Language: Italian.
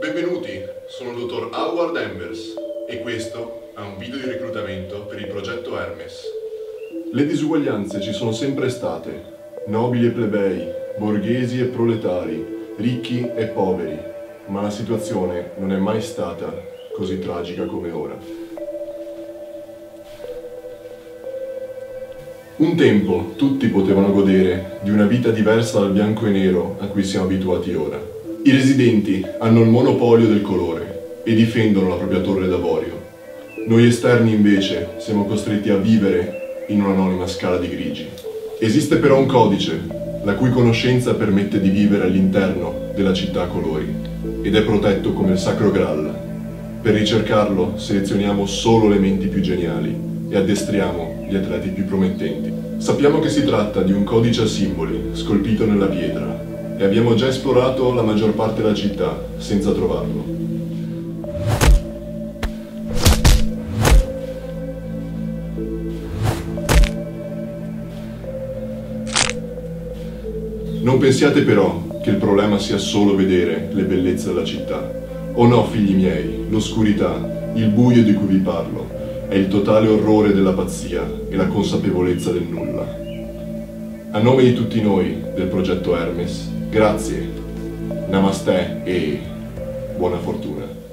Benvenuti, sono il dottor Howard Embers e questo è un video di reclutamento per il progetto Hermes. Le disuguaglianze ci sono sempre state, nobili e plebei, borghesi e proletari, ricchi e poveri, ma la situazione non è mai stata così tragica come ora. Un tempo tutti potevano godere di una vita diversa dal bianco e nero a cui siamo abituati ora. I residenti hanno il monopolio del colore e difendono la propria torre d'avorio. Noi esterni invece siamo costretti a vivere in un'anonima scala di grigi. Esiste però un codice, la cui conoscenza permette di vivere all'interno della città a colori ed è protetto come il Sacro Graal. Per ricercarlo selezioniamo solo le menti più geniali e addestriamo gli atleti più promettenti. Sappiamo che si tratta di un codice a simboli scolpito nella pietra e abbiamo già esplorato la maggior parte della città senza trovarlo. Non pensiate però che il problema sia solo vedere le bellezze della città. O no, figli miei, l'oscurità, il buio di cui vi parlo, è il totale orrore della pazzia e la consapevolezza del nulla. A nome di tutti noi del progetto Hermes, grazie, namaste e buona fortuna.